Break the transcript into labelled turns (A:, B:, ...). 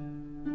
A: Música